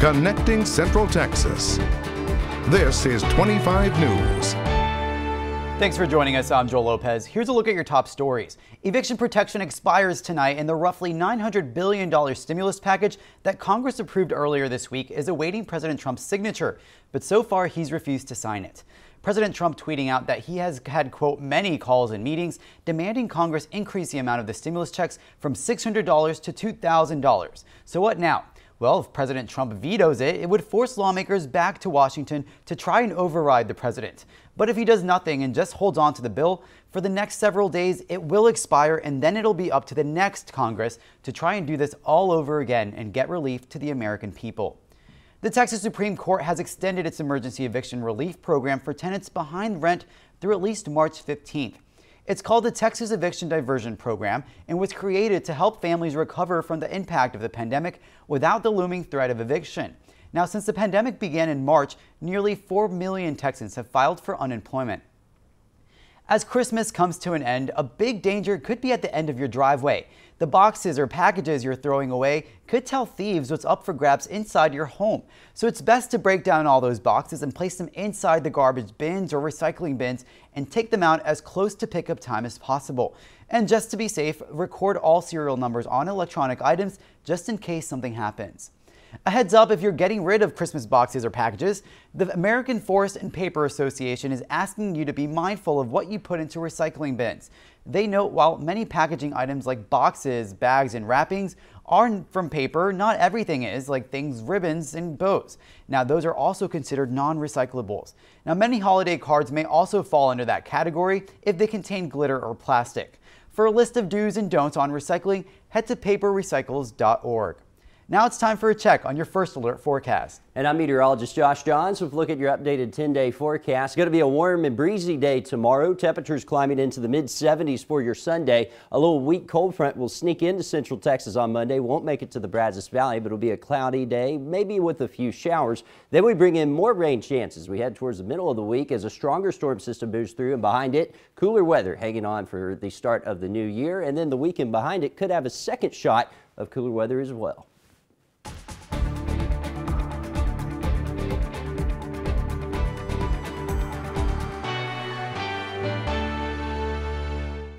connecting Central Texas. This is 25 News. Thanks for joining us. I'm Joel Lopez. Here's a look at your top stories. Eviction protection expires tonight, and the roughly $900 billion stimulus package that Congress approved earlier this week is awaiting President Trump's signature. But so far, he's refused to sign it. President Trump tweeting out that he has had, quote, many calls and meetings demanding Congress increase the amount of the stimulus checks from $600 to $2,000. So what now? Well, if President Trump vetoes it, it would force lawmakers back to Washington to try and override the president. But if he does nothing and just holds on to the bill, for the next several days, it will expire and then it'll be up to the next Congress to try and do this all over again and get relief to the American people. The Texas Supreme Court has extended its emergency eviction relief program for tenants behind rent through at least March 15th. It's called the Texas Eviction Diversion Program and was created to help families recover from the impact of the pandemic without the looming threat of eviction. Now, since the pandemic began in March, nearly 4 million Texans have filed for unemployment. As Christmas comes to an end, a big danger could be at the end of your driveway. The boxes or packages you're throwing away could tell thieves what's up for grabs inside your home. So it's best to break down all those boxes and place them inside the garbage bins or recycling bins and take them out as close to pickup time as possible. And just to be safe, record all serial numbers on electronic items just in case something happens. A heads up if you're getting rid of Christmas boxes or packages, the American Forest and Paper Association is asking you to be mindful of what you put into recycling bins. They note while many packaging items like boxes, bags, and wrappings are from paper, not everything is, like things, ribbons, and bows. Now, those are also considered non-recyclables. Now, many holiday cards may also fall under that category if they contain glitter or plastic. For a list of do's and don'ts on recycling, head to paperrecycles.org. Now it's time for a check on your first alert forecast. And I'm meteorologist Josh Johns with a look at your updated 10-day forecast. It's going to be a warm and breezy day tomorrow. Temperatures climbing into the mid-70s for your Sunday. A little weak cold front will sneak into central Texas on Monday. Won't make it to the Brazos Valley, but it'll be a cloudy day, maybe with a few showers. Then we bring in more rain chances. We head towards the middle of the week as a stronger storm system moves through, and behind it, cooler weather hanging on for the start of the new year. And then the weekend behind it could have a second shot of cooler weather as well.